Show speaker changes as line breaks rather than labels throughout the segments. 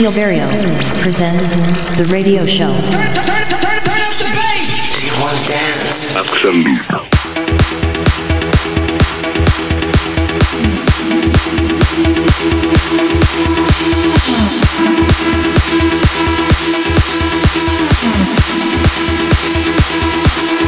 Silverio presents the radio show.
Turn,
turn, turn, turn up
the bass! Do you want dance? Absolute. Put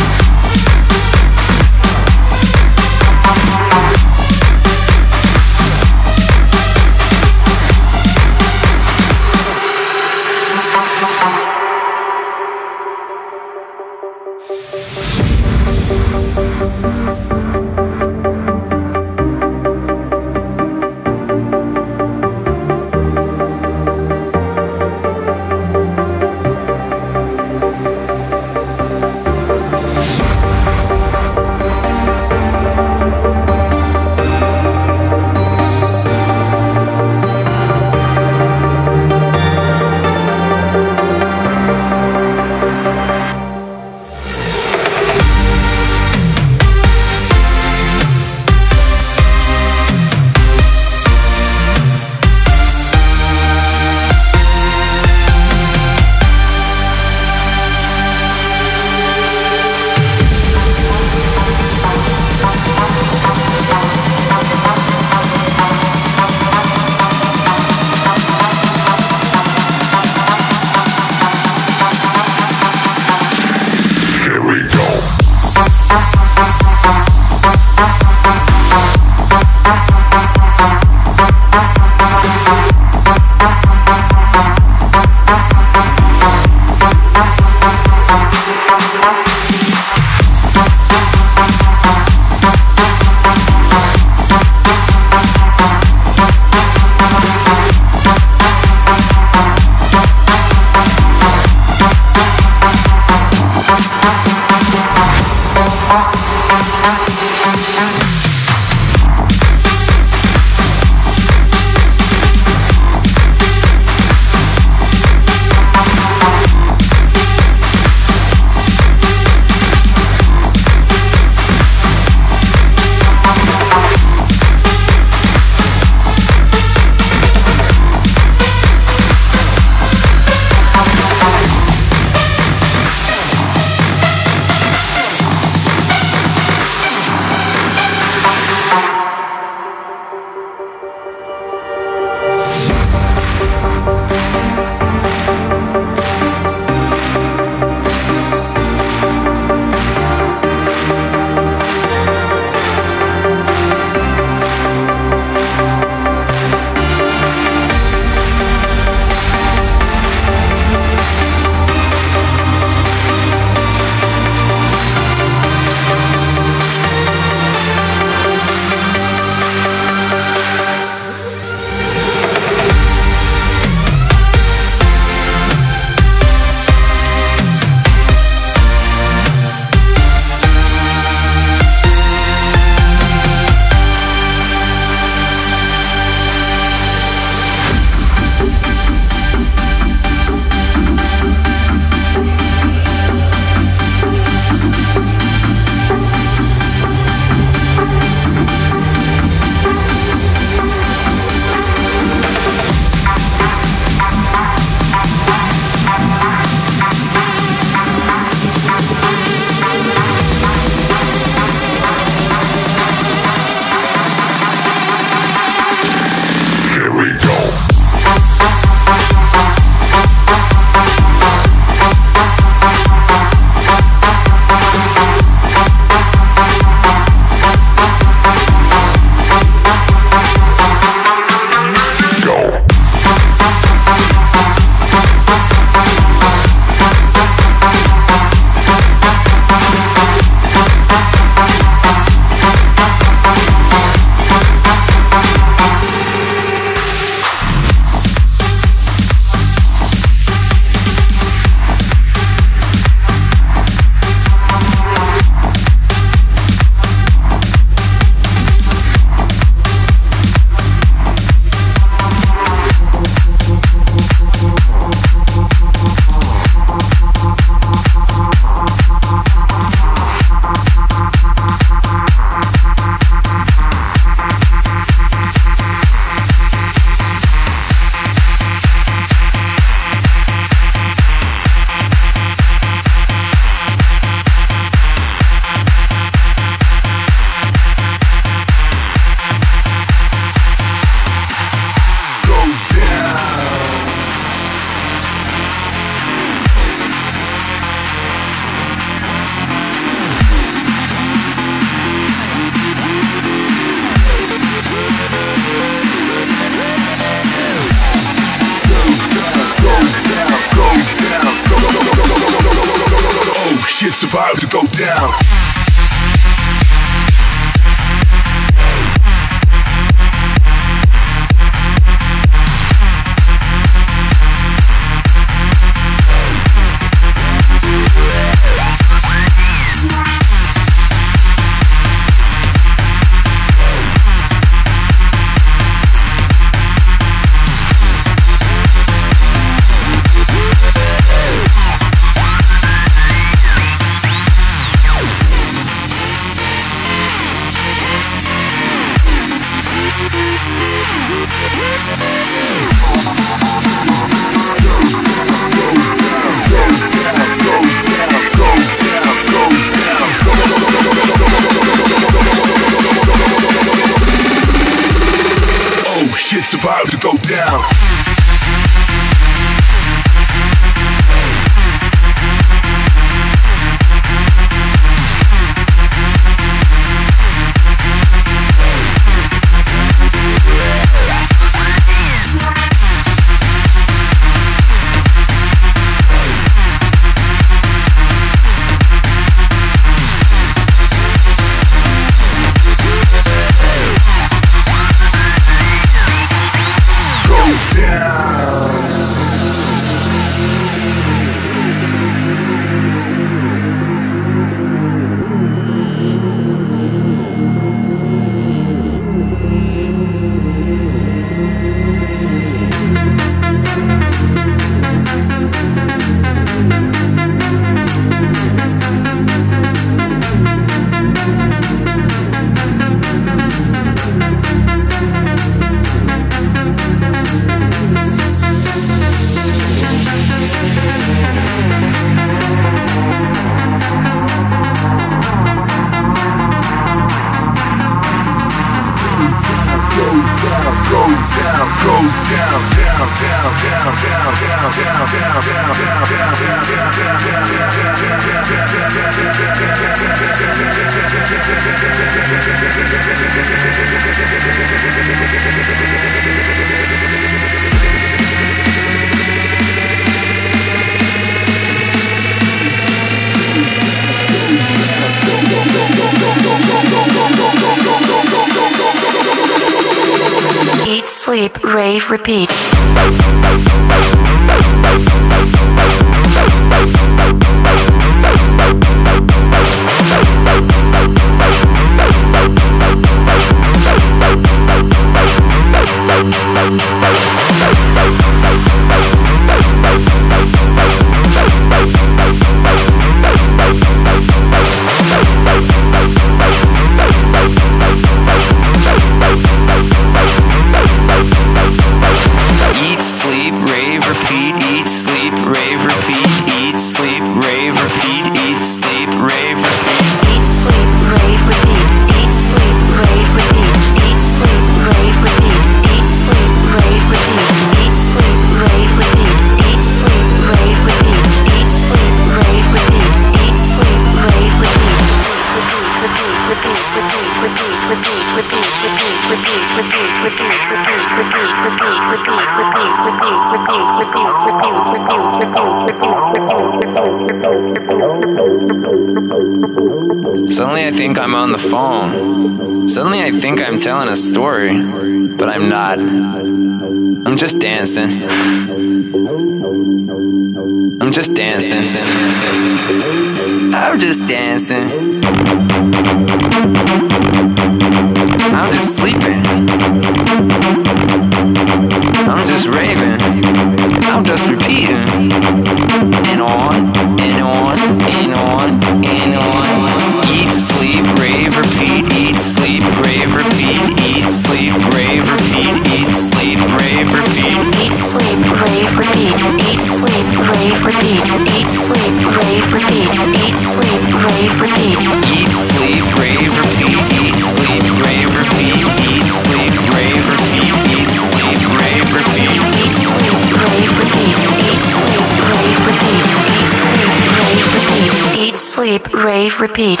sleep, rave, repeat.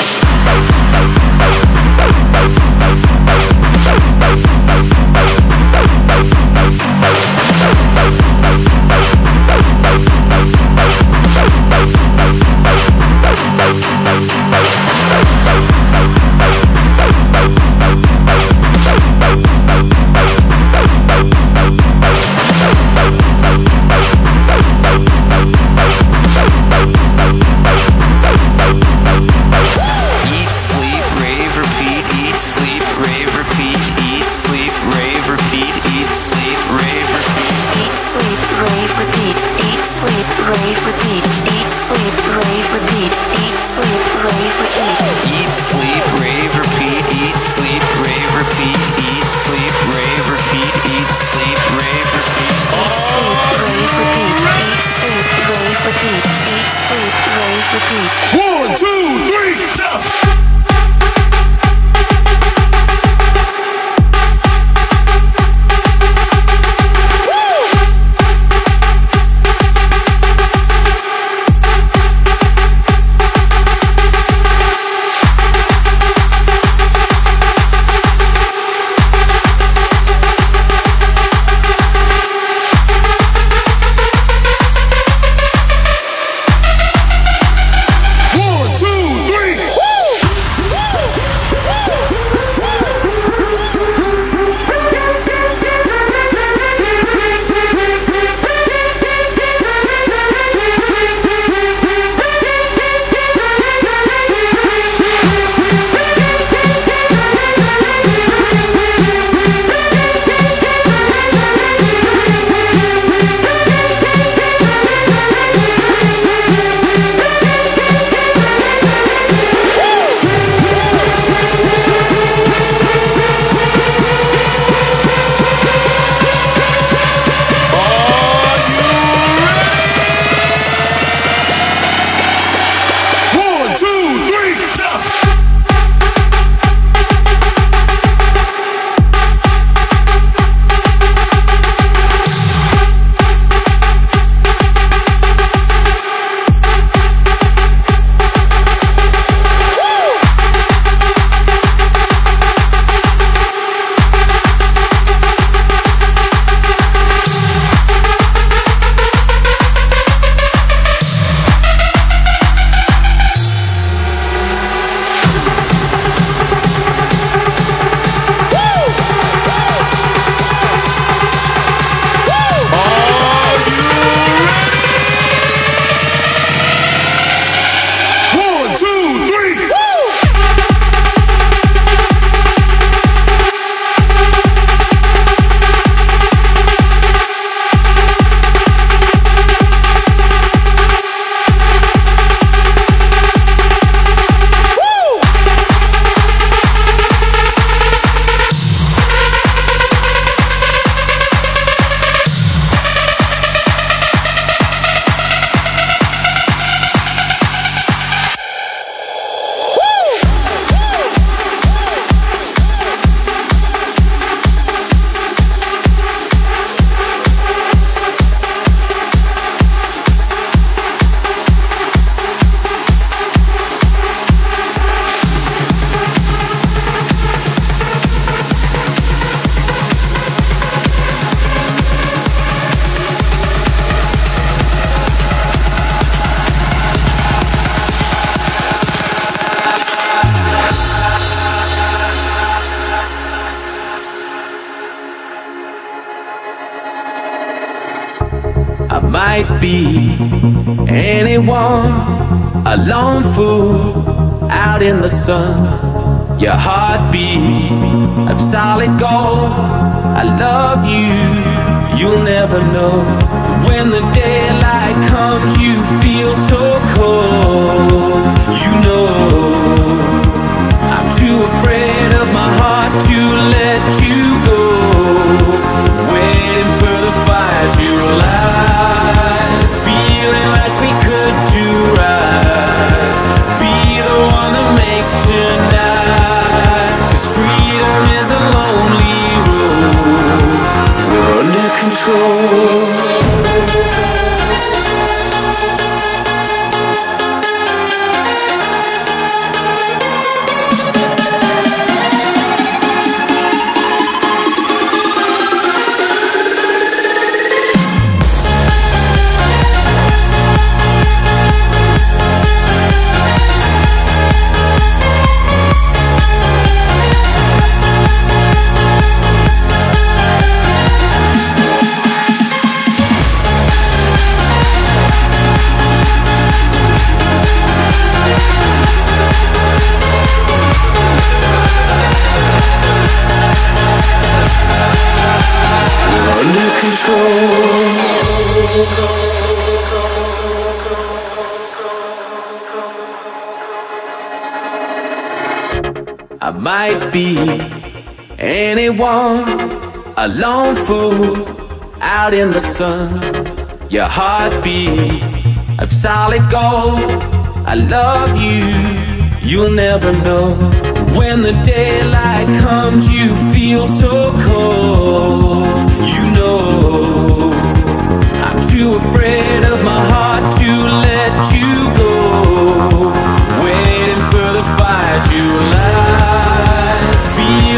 the sun. Your heartbeat of solid gold. I love you, you'll never know. When the daylight comes you feel so cold. control might be anyone, a lone fool out in the sun. Your heartbeat of solid gold. I love you, you'll never know. When the daylight comes, you feel so cold. You know, I'm too afraid of my heart to let you go. Waiting for the fire to light,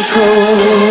control.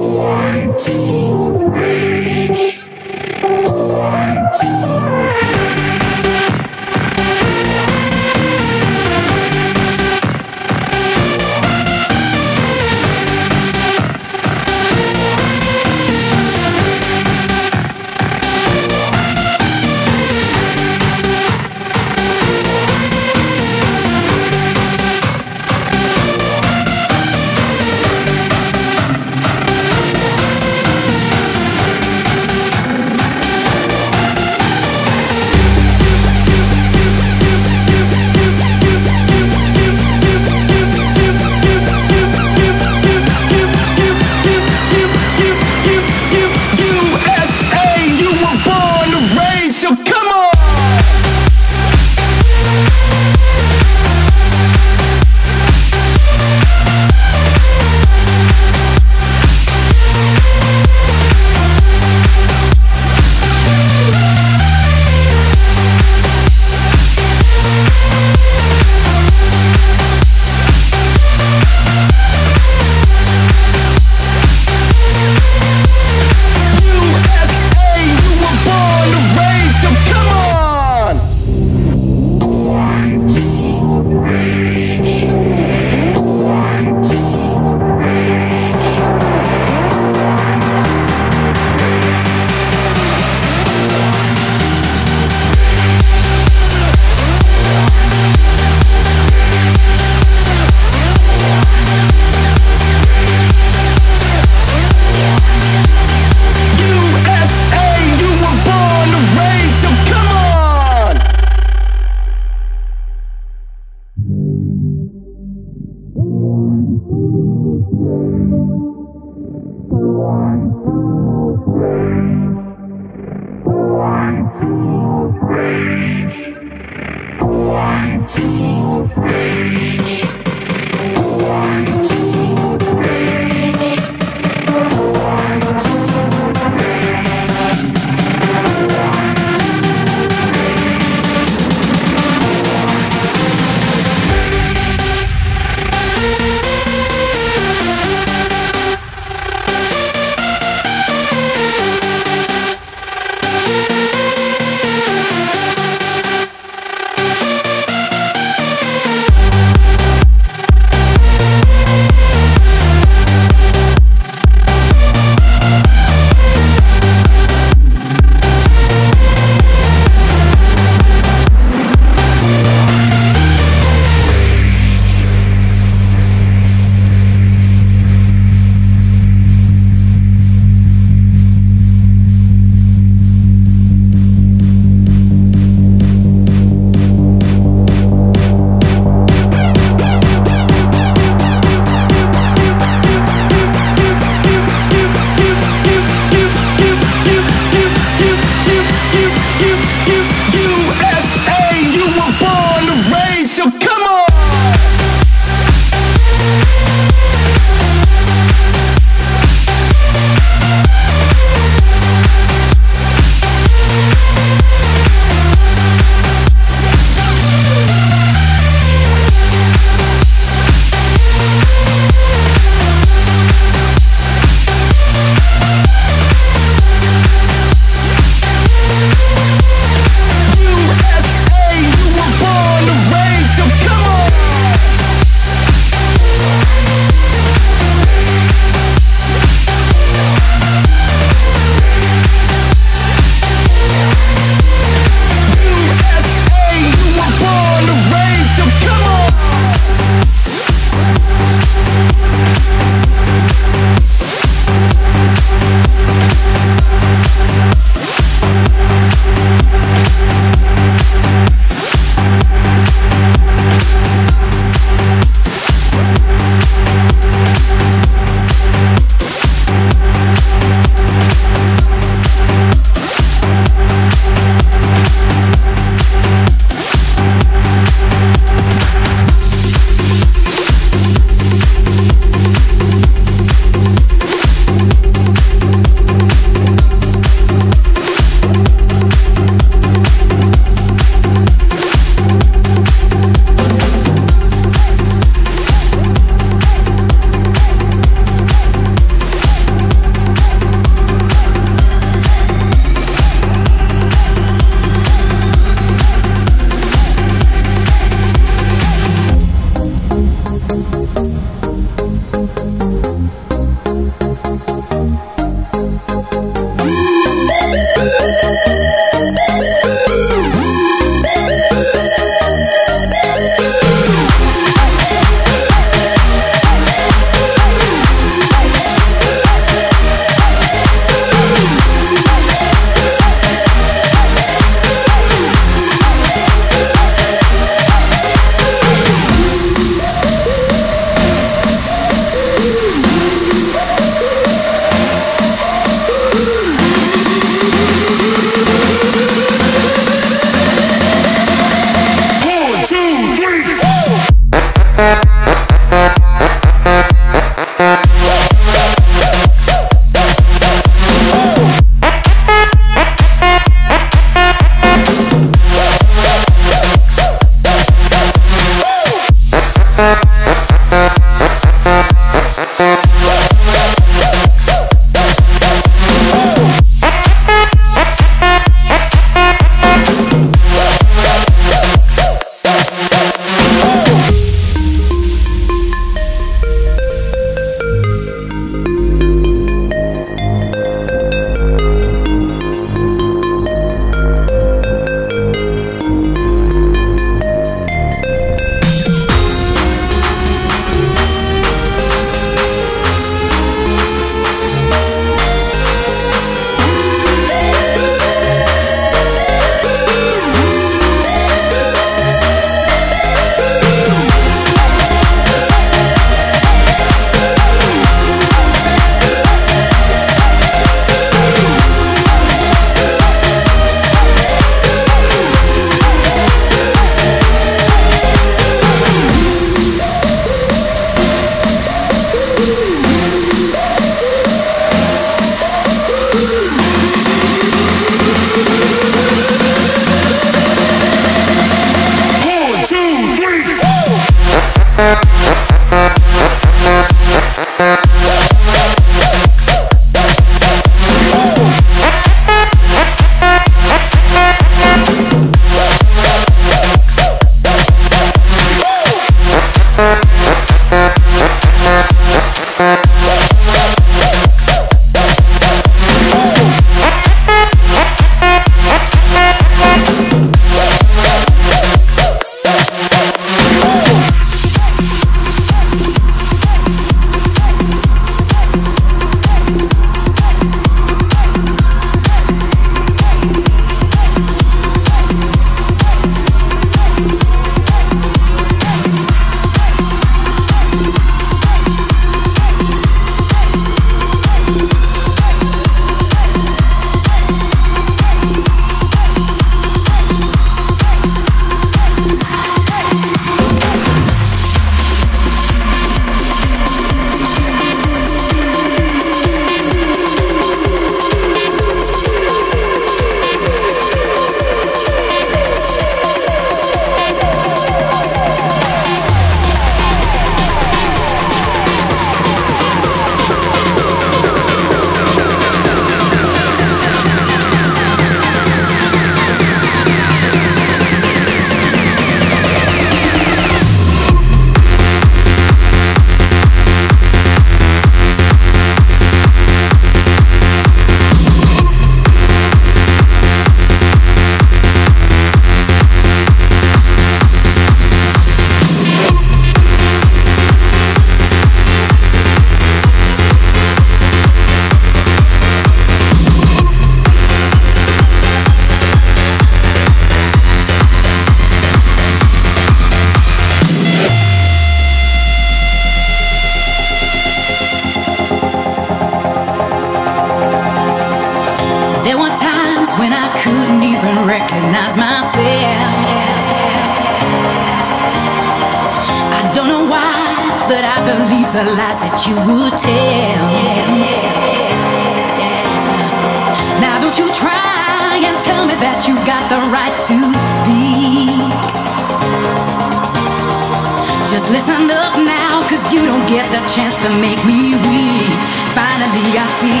to make me weak. Finally, I see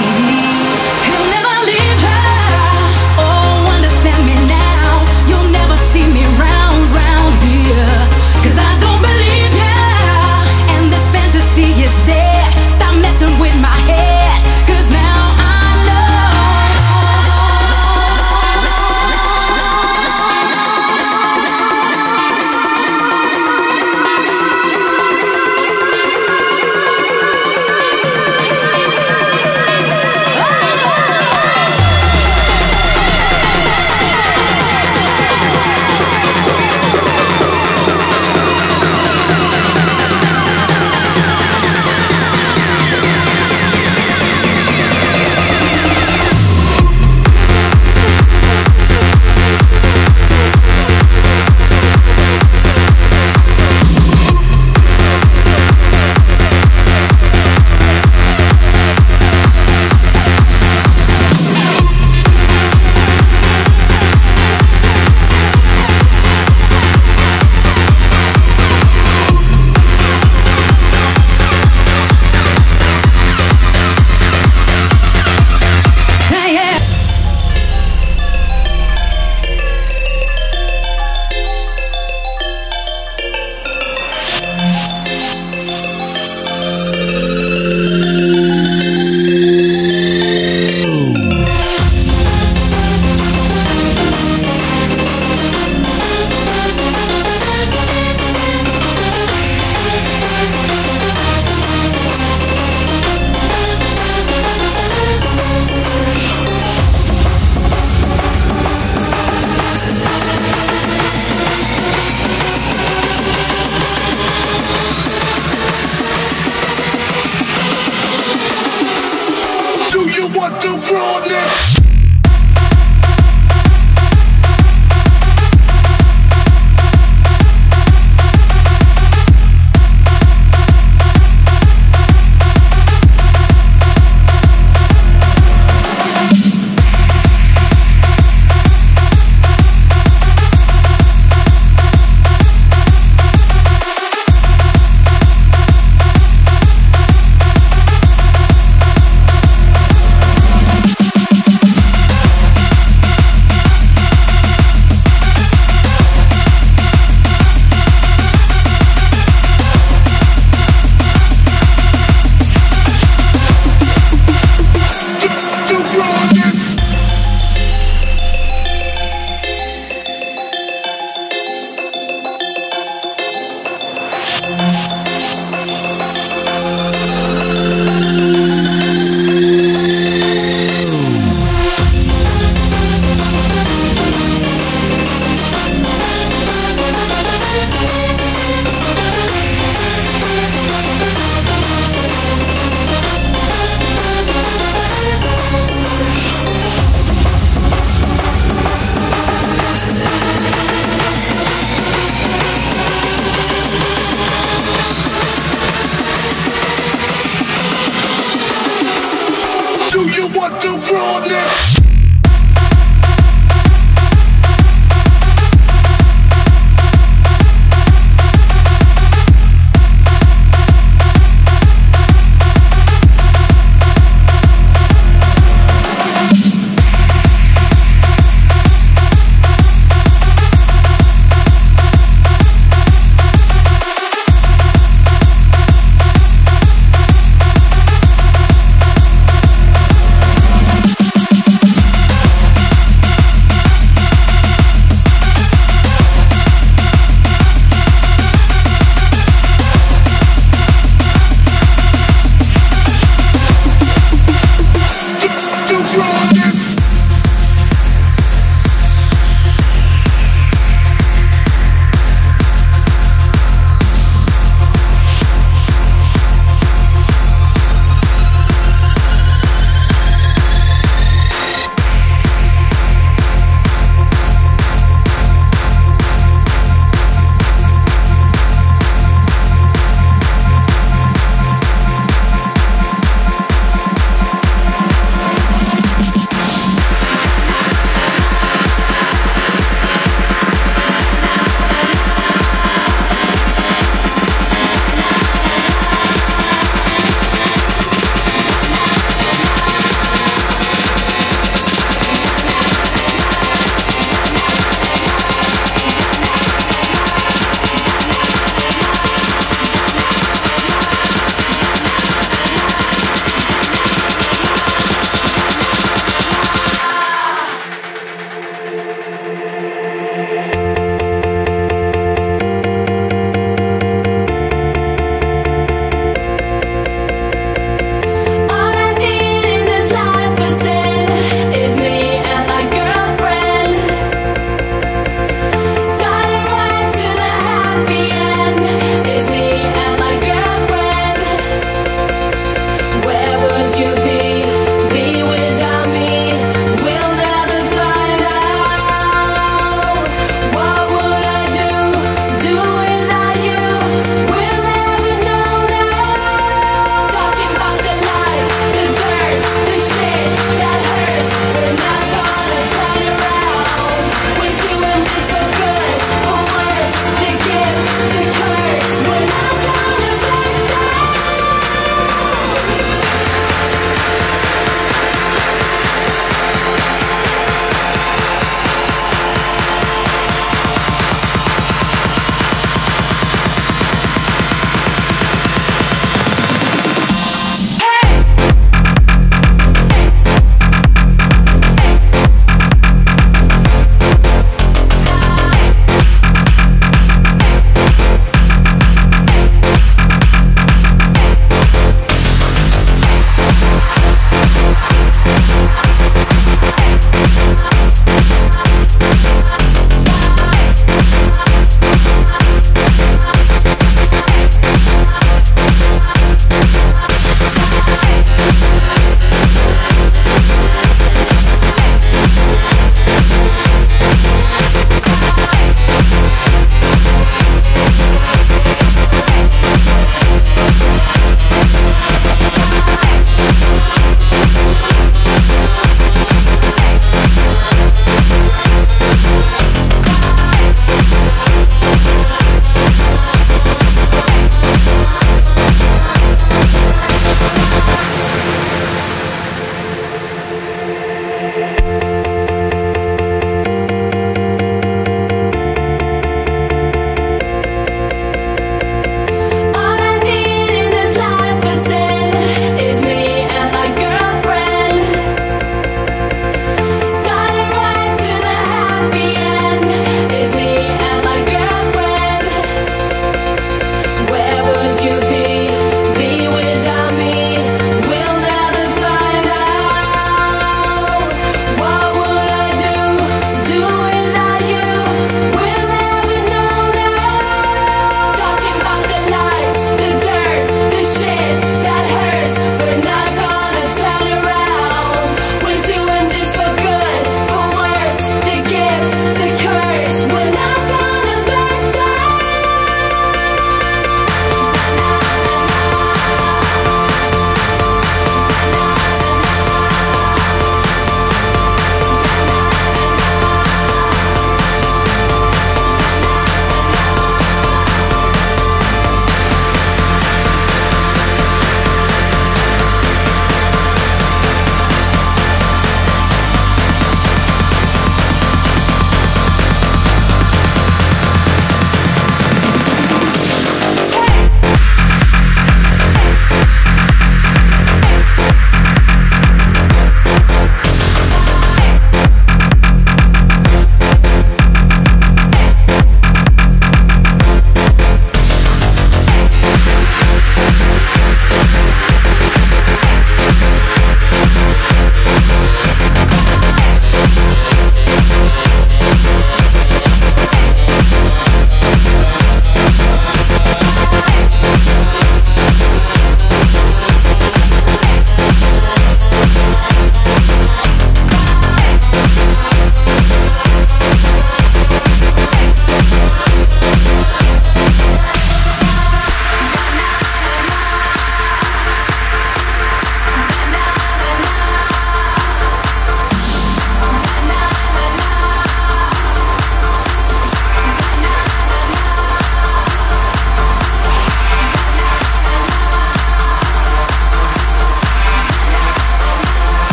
he'll never leave.